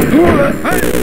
Pula! Ai!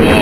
Thank